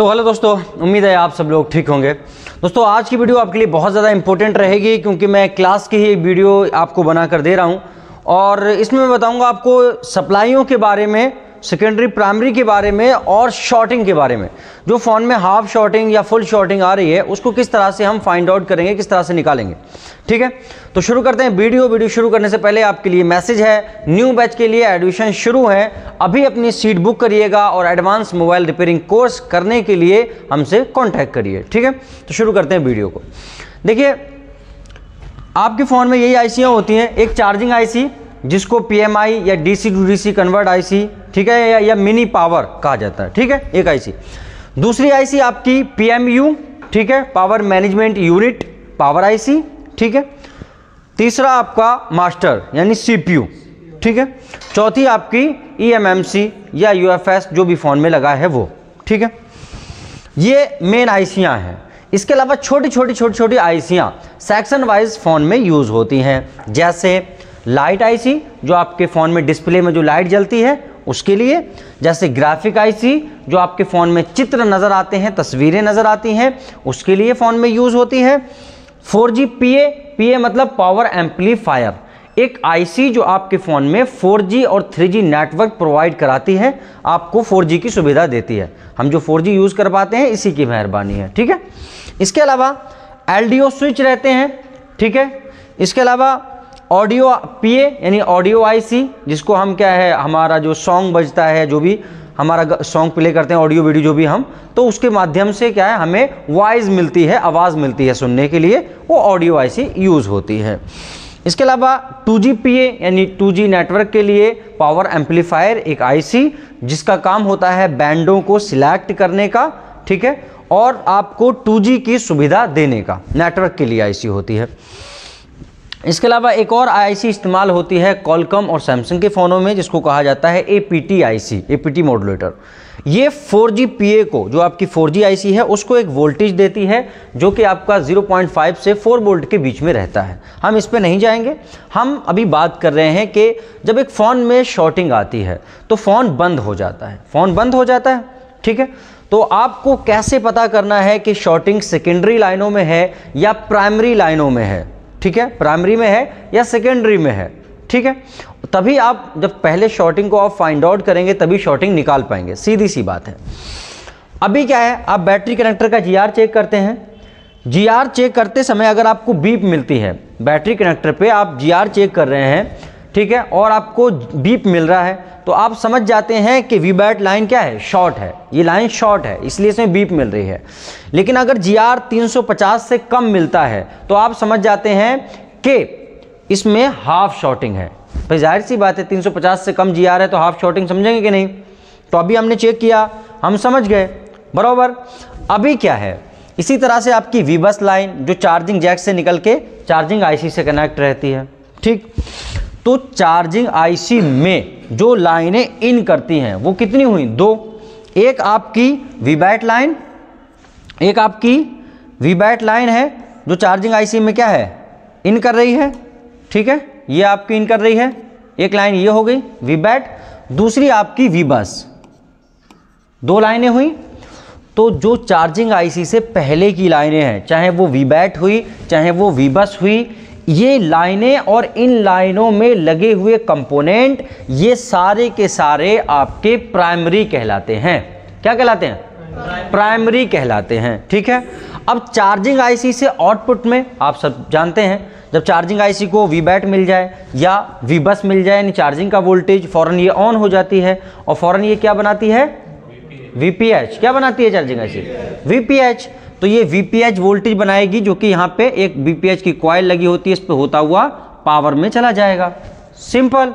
तो हेलो दोस्तों, उम्मीद है आप सब लोग ठीक होंगे। दोस्तों, आज की वीडियो आपके लिए बहुत ज़्यादा इंपॉर्टेंट रहेगी, क्योंकि मैं क्लास की ही वीडियो आपको बनाकर दे रहा हूँ। और इसमें मैं बताऊँगा आपको सप्लाइयों के बारे में सेकेंडरी प्राइमरी के बारे में और शॉर्टिंग के बारे में। जो फ़ोन में हाफ़ शॉर्टिंग या फुल शॉर्टिंग आ रही है, उसको किस तरह से हम फाइंड आउट करेंगे, किस तरह से निकालेंगे। ठीक है? तो शुरू करते हैं वीडियो। वीडियो शुरू करने से पहले आपके लिए मैसेज है। न्यू बैच के लिए एडमिशन शुरू है। अभी अपनी सीट बुक करिएगा और एडवांस मोबाइल रिपेयरिंग कोर्स करने के लिए हमसे कॉन्टैक्ट करिए। ठीक है? तो शुरू करते हैं वीडियो को। देखिए, आपके फ़ोन में यही आईसियाँ होती हैं। एक चार्जिंग आईसी जिसको पीएमआई या DC to DC convert IC ठीक है या, या मिनी पावर कहा जाता है ठीक है एक आईसी दूसरी आईसी आपकी पीएमयू ठीक है power management unit power IC ठीक है। तीसरा आपका मास्टर यानी सीपीयू ठीक है। चौथी आपकी ईएमएमसी या यूएफएस जो भी फ़ोन में लगा है वो ठीक है। ये मेन आईसियाँ हैं। इसके अलावा छोटी छोटी छोटी छोटी आईसियाँ सेक्शन वाइज फ़ोन में यूज़ होती हैं जैसे लाइट आईसी जो आपके फ़ोन में डिस्प्ले में जो लाइट जलती है, उसके लिए जैसे ग्राफिक आईसी जो आपके फ़ोन में चित्र नज़र आते हैं, तस्वीरें नज़र आती हैं, उसके लिए फ़ोन में यूज़ होती है। 4G PA PA मतलब पावर एम्पलीफायर। एक आईसी जो आपके फ़ोन में 4G और 3G नेटवर्क प्रोवाइड कराती है, आपको 4G की सुविधा देती है। हम जो 4G यूज़ कर पाते हैं, इसी की मेहरबानी है, ठीक है? इसके अलावा एलडीओ स्विच रहते हैं, ठीक है? इसके अलावा ऑडियो पीए, यानी ऑडियो आईसी, जिसको हम क्या है, हमारा जो सॉन्ग बजता है, जो भी हमारा सॉन्ग प्ले करते हैं ऑडियो वीडियो जो भी हम तो उसके माध्यम से क्या है, हमें वॉइस मिलती है, आवाज़ मिलती है सुनने के लिए, वो ऑडियो आईसी यूज़ होती है। इसके अलावा 2G PA यानी 2G नेटवर्क के लिए पावर एम्पलीफायर एक आईसी, जिसका काम होता है बैंडों को सिलेक्ट करने का, ठीक है, और आपको 2G की सुविधा देने का नेटवर्क के लिए आईसी होती है। इसके अलावा एक और आईसी इस्तेमाल होती है कॉलकम और सैमसंग के फ़ोनों में, जिसको कहा जाता है A P T I C A P T modulator ये 4G PA को, जो आपकी 4G आईसी है, उसको एक वोल्टेज देती है, जो कि आपका 0.5 से 4 वोल्ट के बीच में रहता है। हम इस पर नहीं जाएँगे। हम अभी बात कर रहे हैं कि जब एक फ़ोन में शॉर्टिंग आती है तो फ़ोन बंद हो जाता है। फ़ोन बंद हो जाता है, ठीक है? तो आपको कैसे पता करना है कि शॉर्टिंग सेकेंडरी लाइनों में है या प्राइमरी लाइनों में है? ठीक है? प्राइमरी में है या सेकेंडरी में है? ठीक है? तभी आप जब पहले शॉर्टिंग को आप फाइंड आउट करेंगे, तभी शॉर्टिंग निकाल पाएँगे। सीधी सी बात है। अभी क्या है? आप बैटरी कनेक्टर का जीआर चेक करते हैं। जीआर चेक करते समय अगर आपको बीप मिलती है बैटरी कनेक्टर पे आप जीआर चेक कर रहे हैं, ठीक है? और आपको बीप मिल रहा है तो आप समझ जाते हैं कि वी बैट लाइन क्या है? शॉर्ट है। ये लाइन शॉर्ट है, इसलिए इसमें बीप मिल रही है। लेकिन अगर जी आर तीन से कम मिलता है तो आप समझ जाते हैं कि इसमें हाफ़ शॉर्टिंग है। भाई, ज़ाहिर सी बात है 350 से कम जी आर है तो हाफ़ शॉर्टिंग समझेंगे कि नहीं? तो अभी हमने चेक किया, हम समझ गए। बराबर? अभी क्या है? इसी तरह से आपकी वी बस लाइन जो चार्जिंग जैक से निकल के चार्जिंग आईसी से कनेक्ट रहती है। ठीक? तो चार्जिंग आईसी में जो लाइनें इन करती हैं, वो कितनी हुई? दो। एक आपकी वीबैट लाइन, एक आपकी वीबैट लाइन है, जो चार्जिंग आईसी में क्या है? इन कर रही है। ठीक है? ये आपकी इन कर रही है। एक लाइन ये हो गई वीबैट दूसरी आपकी वी बस दो लाइनें हुई। तो जो चार्जिंग आईसी से पहले की लाइनें हैं, चाहे वो वीबैट हुई, चाहे वो वी बस हुई ये लाइनें और इन लाइनों में लगे हुए कंपोनेंट ये सारे के सारे आपके प्राइमरी कहलाते हैं। क्या कहलाते हैं? प्राइमरी कहलाते हैं, ठीक है? अब चार्जिंग आईसी से आउटपुट में आप सब जानते हैं, जब चार्जिंग आईसी को वी बैट मिल जाए या वी बस मिल जाए, यानी चार्जिंग का वोल्टेज फ़ौरन ये ऑन हो जाती है और फ़ौरन ये क्या बनाती है? वीपीएच क्या बनाती है चार्जिंग आईसी? वीपीएच तो ये वीपीएच वोल्टेज बनाएगी, जो कि यहाँ पे एक वीपीएच की कॉयल लगी होती है, इस पर होता हुआ पावर में चला जाएगा। सिंपल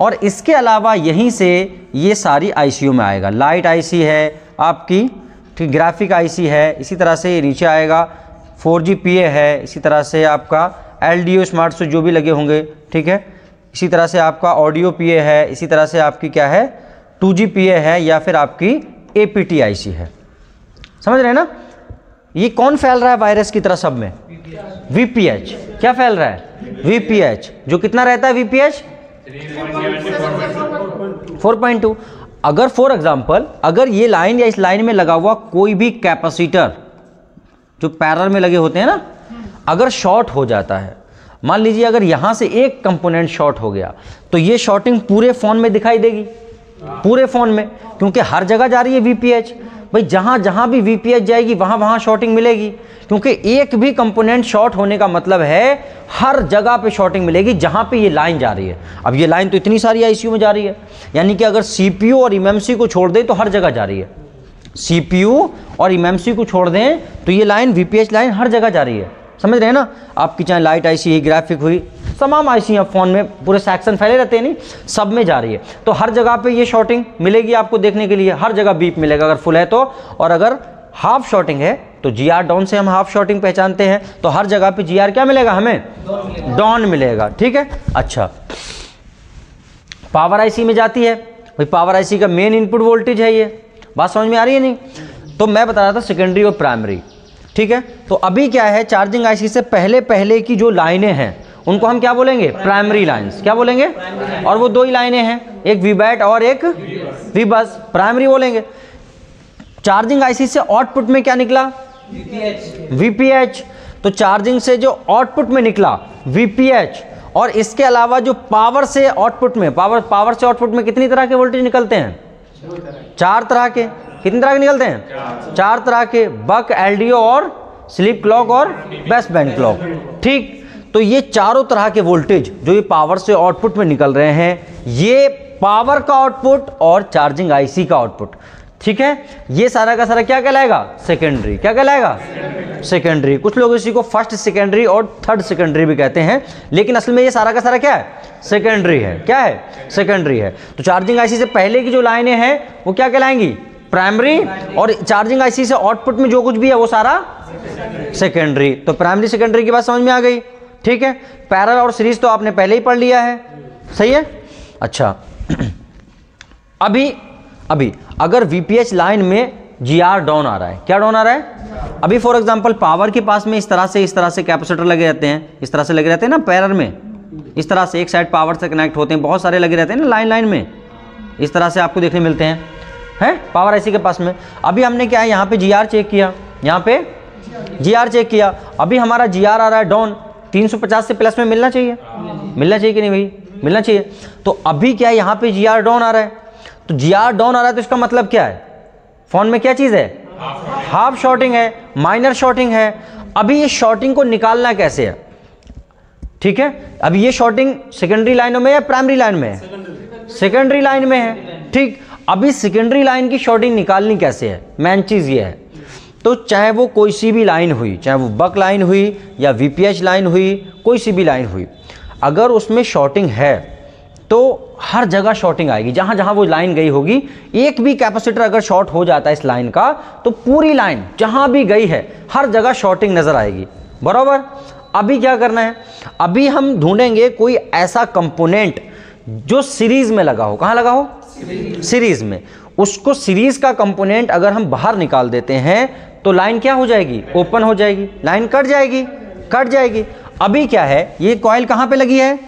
और इसके अलावा यहीं से ये सारी आईसीयू में आएगा। लाइट आईसी है आपकी, ठीक ग्राफिक आईसी है, इसी तरह से ये नीचे आएगा। 4G PA है, इसी तरह से आपका एल डी स्मार्ट स्विच जो भी लगे होंगे, ठीक है? इसी तरह से आपका ऑडियो पी है, इसी तरह से आपकी क्या है? 2G PA है, या फिर आपकी ए पी है। समझ रहे हैं ना? ये कौन फैल रहा है वायरस की तरह सब में? वीपीएच क्या फैल रहा है? वीपीएच जो कितना रहता है वीपीएच 4.2 अगर फॉर एग्जांपल अगर ये लाइन या इस लाइन में लगा हुआ कोई भी कैपेसिटर जो पैरल में लगे होते हैं ना, अगर शॉर्ट हो जाता है, मान लीजिए अगर यहाँ से एक कंपोनेंट शॉर्ट हो गया तो ये शॉर्टिंग पूरे फ़ोन में दिखाई देगी। पूरे फ़ोन में, क्योंकि हर जगह जा रही है वीपीएच भाई जहाँ जहाँ भी वीपीएच जाएगी, वहाँ वहाँ शॉर्टिंग मिलेगी। क्योंकि एक भी कंपोनेंट शॉर्ट होने का मतलब है, हर जगह पे शॉर्टिंग मिलेगी जहाँ पे ये लाइन जा रही है। अब ये लाइन तो इतनी सारी आईसीयू में जा रही है। यानी कि अगर सीपीयू और एम को छोड़ दें तो हर जगह जा रही है। सीपीयू और एम को छोड़ दें तो ये लाइन वीपीएच लाइन हर जगह जा रही है। समझ रहे हैं ना? आपकी चाहे लाइट आईसी हुई ग्राफिक हुई, तमाम आईसी अब फ़ोन में, पूरे सेक्शन फैले रहते हैं नहीं, सब में जा रही है। तो हर जगह पे ये शॉर्टिंग मिलेगी आपको देखने के लिए, हर जगह बीप मिलेगा अगर फुल है तो। और अगर हाफ़ शॉर्टिंग है तो जी आर डाउन से हम हाफ़ शॉर्टिंग पहचानते हैं तो हर जगह पे जी आर क्या मिलेगा हमें? डॉन मिलेगा, ठीक है? अच्छा। पावर आईसी में जाती है। भाई पावर आईसी का मेन इनपुट वोल्टेज है ये। बात समझ में आ रही है नहीं? तो मैं बता रहा था सेकेंडरी और प्राइमरी ठीक है? तो अभी क्या है चार्जिंग आईसी से पहले पहले की जो लाइनें हैं, उनको हम क्या बोलेंगे? प्राइमरी लाइंस क्या बोलेंगे? और वो दो ही लाइनें हैं, एक वी बैट और एक वी बस प्राइमरी बोलेंगे चार्जिंग आईसी से आउटपुट में क्या निकला? वीपीएच तो चार्जिंग से जो आउटपुट में निकला वीपीएच और इसके अलावा जो पावर से आउटपुट में पावर पावर से आउटपुट में कितनी तरह के वोल्टेज निकलते हैं? चार तरह के। कितने तरह के निकलते हैं? चार तरह के बक, एलडीओ और स्लिप क्लॉक और बेस्ट बैंड क्लॉक। ठीक तो ये चारों तरह के वोल्टेज जो ये पावर से आउटपुट में निकल रहे हैं, ये पावर का आउटपुट और चार्जिंग आईसी का आउटपुट। ठीक है? ये सारा का सारा क्या कहलाएगा? सेकेंडरी क्या कहलाएगा? सेकेंडरी कुछ लोग इसी को फ़र्स्ट सेकेंडरी और थर्ड सेकेंडरी भी कहते हैं, लेकिन असल में ये सारा का सारा क्या है? सेकेंडरी है। क्या है? सेकेंडरी है। तो चार्जिंग आईसी से पहले की जो लाइनें हैं, वो क्या कहलाएँगी? प्राइमरी और चार्जिंग आईसी से आउटपुट में जो कुछ भी है, वो सारा सेकेंडरी तो प्राइमरी सेकेंडरी की बात समझ में आ गई। ठीक है? पैरल और सीरीज़ तो आपने पहले ही पढ़ लिया है। सही है? अच्छा। अभी अभी, अगर वीपीएच लाइन में जीआर डाउन आ रहा है, क्या डाउन आ रहा है? अभी फॉर एग्जांपल पावर के पास में इस तरह से, इस तरह से कैपेसिटर लगे रहते हैं, इस तरह से लगे रहते हैं ना पैरल में। इस तरह से एक साइड पावर से कनेक्ट होते हैं, बहुत सारे लगे रहते हैं ना लाइन लाइन में। इस तरह से आपको देखने मिलते हैं। हैं? पावर आईसी के पास में। अभी हमने क्या है, यहाँ पे जीआर चेक किया। यहाँ पे जीआर चेक किया। अभी हमारा जीआर आ रहा है डाउन 350 से प्लस में मिलना चाहिए। मिलना चाहिए कि नहीं भाई? मिलना चाहिए। तो अभी क्या है, यहाँ पे जी आर डाउन आ रहा है। तो जी आर डाउन आ रहा है तो इसका मतलब क्या है? फ़ोन में क्या चीज़ है? हाफ़ शॉर्टिंग है माइनर शॉर्टिंग है। अभी ये शॉर्टिंग को निकालना कैसे है? ठीक है? अभी ये शॉर्टिंग सेकेंडरी लाइनों में या प्राइमरी लाइन में है? सेकेंडरी लाइन में है। ठीक? अभी सेकेंडरी लाइन की शॉर्टिंग निकालनी कैसे है? मेन चीज़ ये है। तो चाहे वो कोई सी भी लाइन हुई, चाहे वो बक लाइन हुई या वीपीएच लाइन हुई, कोई सी भी लाइन हुई, अगर उसमें शॉर्टिंग है तो हर जगह शॉर्टिंग आएगी। जहाँ जहाँ वो लाइन गई होगी, एक भी कैपेसिटर अगर शॉर्ट हो जाता है इस लाइन का तो पूरी लाइन जहाँ भी गई है, हर जगह शॉर्टिंग नज़र आएगी। बराबर? अभी क्या करना है? अभी हम ढूंढेंगे कोई ऐसा कंपोनेंट जो सीरीज़ में लगा हो। कहाँ लगा हो? सीरीज़ में। उसको सीरीज़ का कंपोनेंट अगर हम बाहर निकाल देते हैं तो लाइन क्या हो जाएगी? ओपन हो जाएगी। लाइन कट जाएगी। कट जाएगी। अभी क्या है? ये कॉयल कहाँ पे लगी है?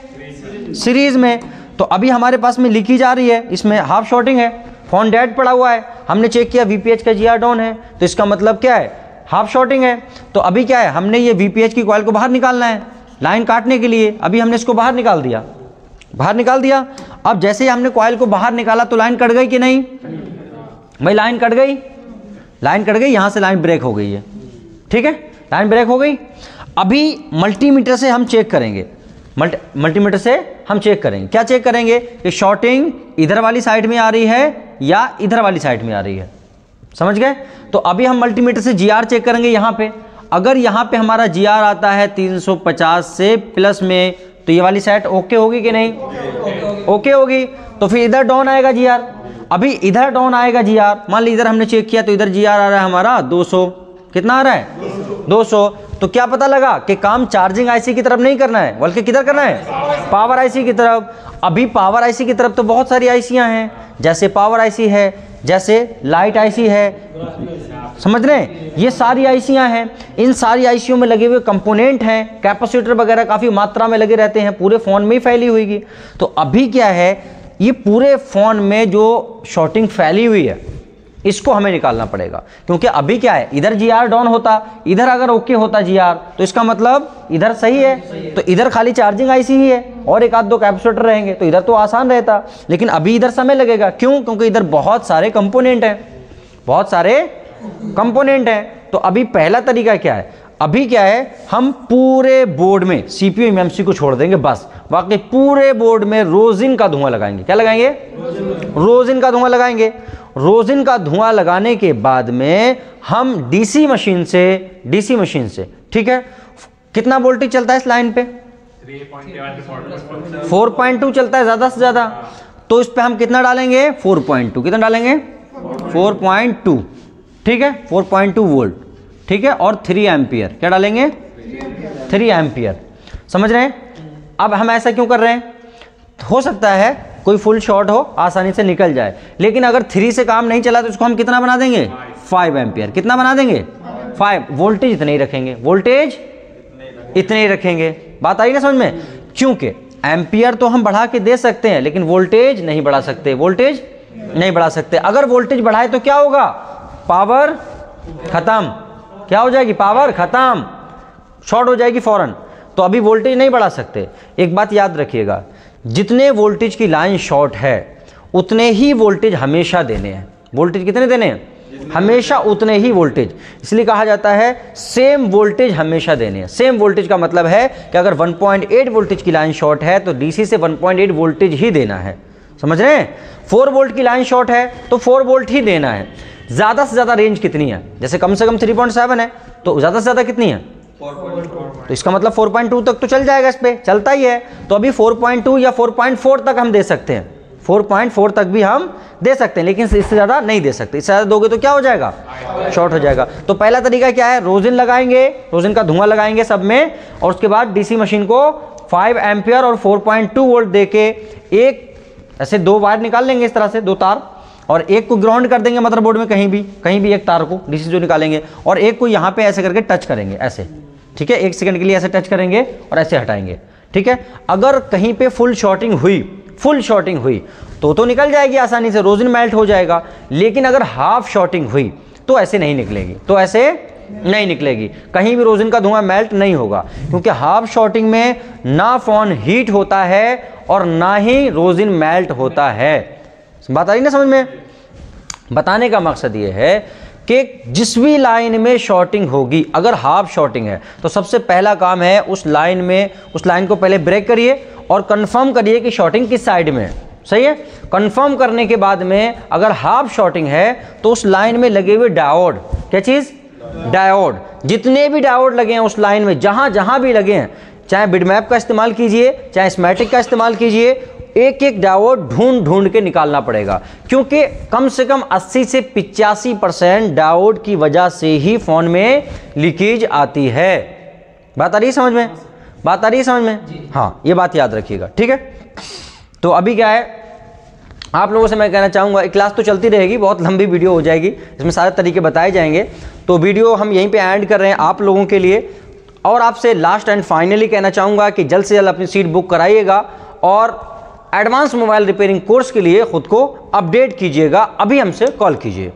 सीरीज़ में। तो अभी हमारे पास में लिखी जा रही है। इसमें हाफ़ शॉर्टिंग है। फ़ोन डेड पड़ा हुआ है। हमने चेक किया वीपीएच का जीआर डाउन है। तो इसका मतलब क्या है? हाफ़ शॉर्टिंग है। तो अभी क्या है? हमने ये वीपीएच की कॉयल को बाहर निकालना है। लाइन काटने के लिए। अभी हमने इसको बाहर निकाल दिया। बाहर निकाल दिया। अब जैसे ही हमने कॉयल को बाहर निकाला तो लाइन कट गई कि नहीं? भाई लाइन कट गई। लाइन कट गई। यहाँ से लाइन ब्रेक हो गई है। ठीक है? लाइन ब्रेक हो गई। अभी मल्टीमीटर से हम चेक करेंगे। मल्टी मल्टीमीटर से हम चेक करेंगे। क्या चेक करेंगे? कि शॉर्टिंग इधर वाली साइड में आ रही है या इधर वाली साइड में आ रही है? समझ गए? तो अभी हम मल्टीमीटर से जीआर चेक करेंगे यहाँ पे। अगर यहाँ पे हमारा जीआर आता है 350 से प्लस में तो ये वाली साइड ओके होगी कि नहीं? ओके होगी। तो फिर इधर डाउन आएगा जीआर अभी इधर डाउन आएगा जी आर मान ली इधर हमने चेक किया तो इधर जी आर आ रहा है हमारा 200 कितना आ रहा है? 200 तो क्या पता लगा कि काम चार्जिंग आईसी की तरफ़ नहीं करना है, बल्कि किधर करना है? पावर आईसी की तरफ़। अभी पावर आईसी की तरफ़ तो बहुत सारी आईसियाँ हैं। जैसे पावर आईसी है, जैसे लाइट आईसी है। समझ रहे हैं? ये सारी आईसियाँ हैं। इन सारी आईसीयों में लगे हुए कंपोनेंट हैं। कैपेसिटर वगैरह काफ़ी मात्रा में लगे रहते हैं। पूरे फ़ोन में ही फैली हुई तो अभी क्या है? ये पूरे फ़ोन में जो शॉर्टिंग फैली हुई है इसको हमें निकालना पड़ेगा। क्योंकि अभी क्या है, इधर जी आर डाउन होता, इधर अगर ओके होता जी आर तो इसका मतलब इधर सही है। तो इधर खाली चार्जिंग आईसी ही है, और एक आध दो कैपेसिटर रहेंगे तो इधर तो आसान रहता। लेकिन अभी इधर समय लगेगा। क्यों? क्योंकि इधर बहुत सारे कंपोनेंट हैं। बहुत सारे कंपोनेंट हैं। तो अभी पहला तरीका क्या है? अभी क्या है, हम पूरे बोर्ड में सीपीयू एमएमसी को छोड़ देंगे, बस। बाकी पूरे बोर्ड में रोजिन का धुआँ लगाएँगे। क्या लगाएँगे? रोजिन का धुआँ लगाएँगे। रोजिन का धुआँ लगाने के बाद में हम डीसी मशीन से, डीसी मशीन से, ठीक है? कितना वोल्टेज चलता है इस लाइन पे? 4.2 चलता है ज़्यादा से ज़्यादा। तो इस पे हम कितना डालेंगे? 4.2 कितना डालेंगे? 4.2 ठीक है? 4.2 वोल्ट। ठीक है? और 3 एम्पियर। क्या डालेंगे? 3 एम्पियर। समझ रहे हैं? अब हम ऐसा क्यों कर रहे हैं? हो सकता है कोई फुल शॉट हो, आसानी से निकल जाए। लेकिन अगर थ्री से काम नहीं चला तो इसको हम कितना बना देंगे? फाइव एम्पियर कितना बना देंगे? फाइव वोल्टेज इतने ही रखेंगे। वोल्टेज इतने ही रखेंगे। बात आई ना समझ में? क्योंकि एम्पियर तो हम बढ़ा के दे सकते हैं, लेकिन वोल्टेज नहीं बढ़ा सकते। वोल्टेज नहीं बढ़ा सकते। अगर वोल्टेज बढ़ाए तो क्या होगा? पावर खत्म। क्या हो जाएगी? पावर खत्म। शॉर्ट हो जाएगी फ़ौरन तो अभी वोल्टेज नहीं बढ़ा सकते। एक बात याद रखिएगा। जितने वोल्टेज की लाइन शॉर्ट है उतने ही वोल्टेज हमेशा देने हैं। वोल्टेज कितने देने हैं? हमेशा उतने ही वोल्टेज। इसलिए कहा जाता है सेम वोल्टेज हमेशा देने हैं। सेम वोल्टेज का मतलब है कि अगर 1.8 वोल्टेज की लाइन शॉर्ट है तो डीसी से 1.8 वोल्टेज ही देना है। समझ रहे हैं? 4 वोल्ट की लाइन शॉर्ट है तो 4 वोल्ट ही देना है। ज़्यादा से ज़्यादा रेंज कितनी है? जैसे कम से कम 3.7 है तो ज़्यादा से ज़्यादा कितनी है? तो इसका मतलब 4.2 तक तो चल जाएगा इस पर चलता ही है। तो अभी 4.2 या 4.4 तक हम दे सकते हैं। 4.4 तक भी हम दे सकते हैं लेकिन इससे ज़्यादा नहीं दे सकते। इससे ज़्यादा दोगे तो क्या हो जाएगा? शॉर्ट हो जाएगा। तो पहला तरीका क्या है? रोजिन लगाएँगे। रोजिन का धुआँ लगाएँगे सब में और उसके बाद डीसी मशीन को 5 एम्पियर और 4.2 वोल्ट दे के एक ऐसे दो वायर निकाल लेंगे इस तरह से दो तार। और एक को ग्राउंड कर देंगे मदरबोर्ड में कहीं भी कहीं भी एक तार को डीसी जो निकालेंगे, और एक को यहाँ पे ऐसे करके टच करेंगे, ऐसे। ठीक है? एक सेकंड के लिए ऐसे टच करेंगे और ऐसे हटाएँगे। ठीक है? अगर कहीं पे फुल शॉर्टिंग हुई फुल शॉर्टिंग हुई तो तो निकल जाएगी आसानी से रोजिन मेल्ट हो जाएगा। लेकिन अगर हाफ़ शॉर्टिंग हुई तो ऐसे नहीं निकलेगी तो ऐसे नहीं निकलेगी। कहीं भी रोजिन का धुआँ मेल्ट नहीं होगा, क्योंकि हाफ़ शॉर्टिंग में ना फ़ोन हीट होता है और ना ही रोजिन मेल्ट होता है। बात आ रही ना समझ में। बताने का मकसद ये है कि जिस भी लाइन में शॉर्टिंग होगी, अगर हाफ़ शॉर्टिंग है तो सबसे पहला काम है उस लाइन में, उस लाइन को पहले ब्रेक करिए और कंफर्म करिए कि शॉर्टिंग किस साइड में है। सही है? कंफर्म करने के बाद में अगर हाफ़ शॉर्टिंग है तो उस लाइन में लगे हुए डायोड क्या चीज़? डायोड जितने भी डायोड लगे हैं उस लाइन में जहाँ जहाँ भी लगे हैं, चाहे बिडमैप का इस्तेमाल कीजिए, चाहे स्मैटिक का इस्तेमाल कीजिए एक एक डायोड ढूंढ ढूंढ के निकालना पड़ेगा। क्योंकि कम से कम 80 से पिचासी परसेंट डायोड की वजह से ही फ़ोन में लीकेज आती है। बात आ रही है समझ में? बात आ रही है समझ में? हाँ ये बात याद रखिएगा ठीक है? तो अभी क्या है आप लोगों से मैं कहना चाहूँगा क्लास तो चलती रहेगी बहुत लंबी वीडियो हो जाएगी इसमें सारे तरीके बताए जाएँगे। तो वीडियो हम यहीं पे एंड कर रहे हैं आप लोगों के लिए। और आपसे लास्ट एंड फाइनली कहना चाहूँगा कि जल्द से जल्द अपनी सीट बुक कराइएगा। और एडवांस मोबाइल रिपेयरिंग कोर्स के लिए खुद को अपडेट कीजिएगा। अभी हमसे कॉल कीजिए।